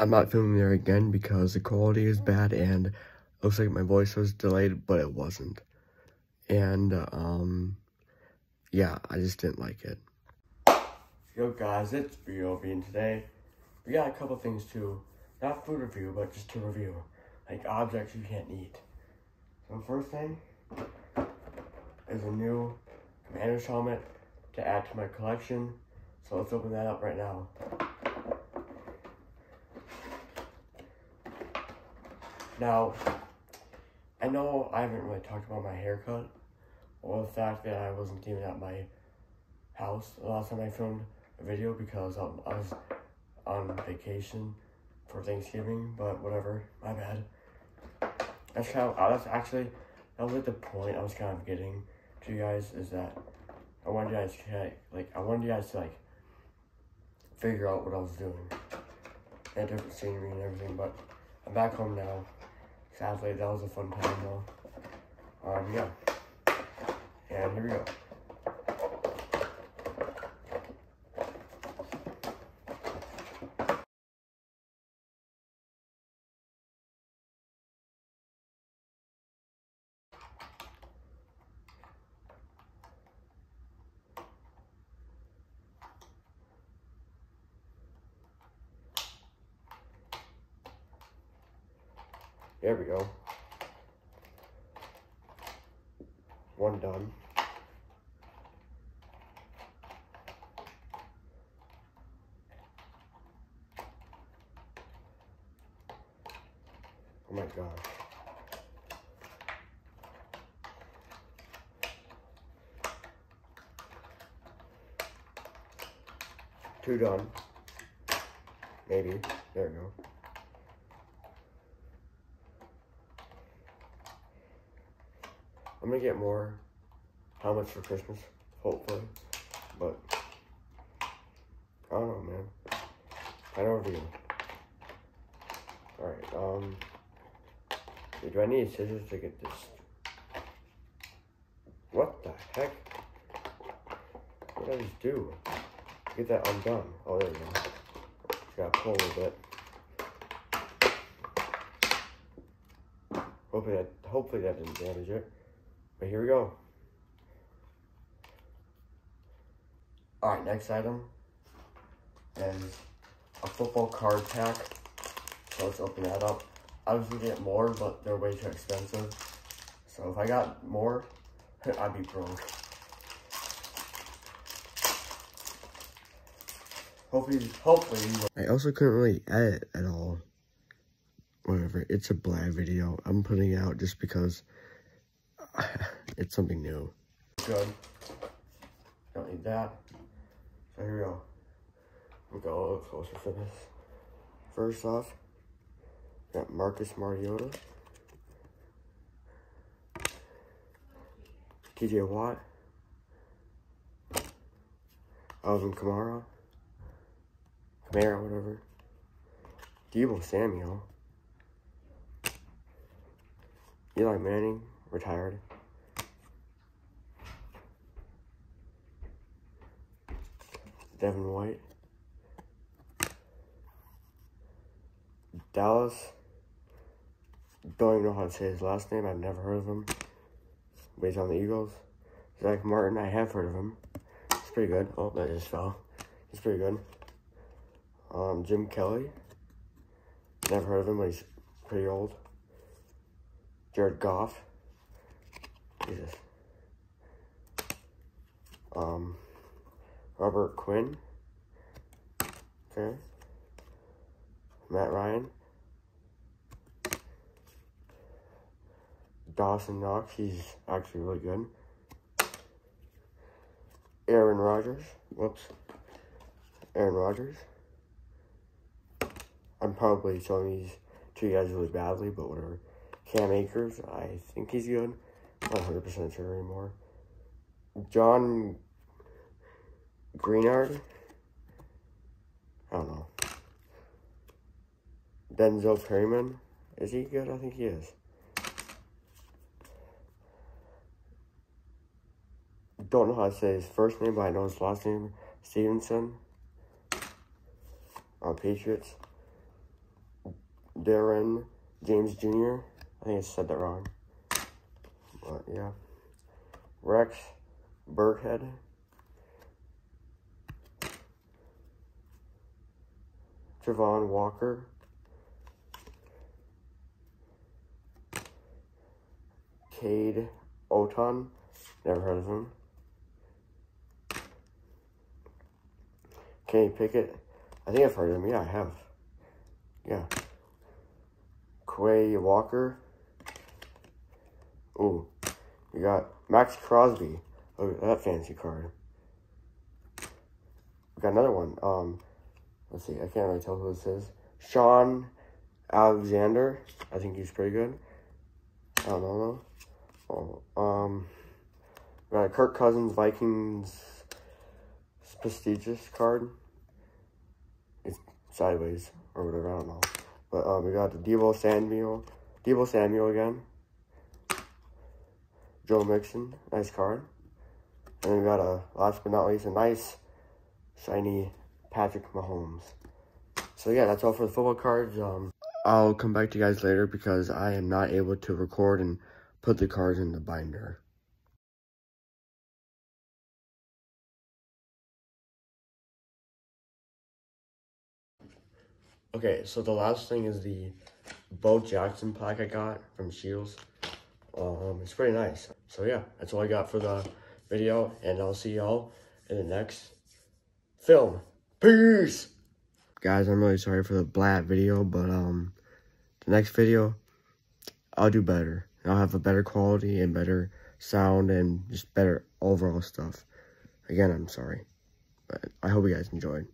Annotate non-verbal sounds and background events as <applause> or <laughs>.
I'm not filming there again because the quality is bad and looks like my voice was delayed, but it wasn't. And, um, yeah, I just didn't like it. Yo guys, it's B.O.B. and today we got a couple things to, not food review, but just to review. Like objects you can't eat. So first thing is a new commander's helmet to add to my collection. So let's open that up right now. Now, I know I haven't really talked about my haircut or the fact that I wasn't even at my house the last time I filmed a video because I was on vacation for Thanksgiving, but whatever, my bad. That's kind of, that's actually, that was like the point I was kind of getting to you guys is that I wanted you guys to, like, I wanted you guys to, like, figure out what I was doing and different scenery and everything, but I'm back home now. Sadly, that was a fun time though. Um, yeah. And here we go. There we go. One done. Oh my gosh. Two done. Maybe. There we go. I'm gonna get more helmets for Christmas, hopefully. But I don't know, man. I don't review. Alright, um do I need scissors to get this? What the heck? What did I just do? Get that undone. Oh, there we go. Just gotta pull a little bit. Hopefully that, hopefully that didn't damage it. But here we go. All right, next item is a football card pack. So let's open that up. I was gonna get more, but they're way too expensive. So if I got more, <laughs> I'd be broke. Hopefully, hopefully. I also couldn't really edit at all. Whatever, it's a bland video. I'm putting it out just because <laughs> it's something new. Good. Don't need that. So here we go. We go a little closer for this. First off, got Marcus Mariota. TJ Watt. Alvin Kamara. Kamara, whatever. Deebo Samuel. Eli Manning retired. Devin White. Dallas. Don't even know how to say his last name. I've never heard of him. But he's on the Eagles. Zack Martin, I have heard of him. He's pretty good. Oh, that just fell. He's pretty good. Um, Jim Kelly. Never heard of him, but he's pretty old. Jared Goff. Jesus. Um, Robert Quinn. Okay. Matt Ryan. Dawson Knox, he's actually really good. Aaron Rodgers. Whoops. Aaron Rodgers. I'm probably showing these to you guys really badly, but whatever. Cam Akers, I think he's good. Not 100% sure anymore. John Greenard. I don't know. Denzel Perryman. Is he good? I think he is. Don't know how to say his first name, but I know his last name. Stevenson. On Patriots. Darren James Jr. I think I said that wrong. But yeah. Rex Burkhead. Travon Walker. Cade Otton. Never heard of him. Kenny Pickett. I think I've heard of him. Yeah, I have. Yeah. Quay Walker. Ooh. You got Maxx Crosby. Look at that fancy card. We got another one. Um, let's see. I can't really tell who this is. Shaun Alexander. I think he's pretty good. I don't know. Oh, um, we got a Kirk Cousins Vikings prestigious card. It's sideways or whatever. I don't know. But um, we got the Deebo Samuel. Deebo Samuel again. Joe Mixon, nice card. And we got a, last but not least, a nice, shiny Patrick Mahomes. So yeah, that's all for the football cards. Um, I'll come back to you guys later because I am not able to record and put the cards in the binder. Okay, so the last thing is the Bo Jackson plaque I got from Shields. Um, it's pretty nice. So yeah, that's all I got for the video, and I'll see y'all in the next film. Peace! Guys, I'm really sorry for the blat video, but um, the next video, I'll do better. I'll have a better quality and better sound and just better overall stuff. Again, I'm sorry, but I hope you guys enjoyed.